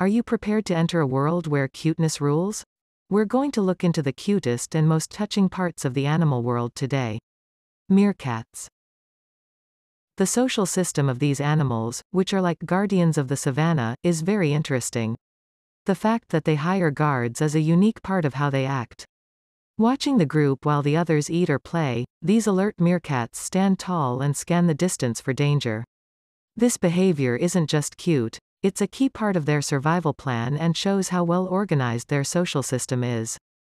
Are you prepared to enter a world where cuteness rules? We're going to look into the cutest and most touching parts of the animal world today. Meerkats. The social system of these animals, which are like guardians of the savannah, is very interesting. The fact that they hire guards is a unique part of how they act. Watching the group while the others eat or play, these alert meerkats stand tall and scan the distance for danger. This behavior isn't just cute, it's a key part of their survival plan and shows how well organized their social system is.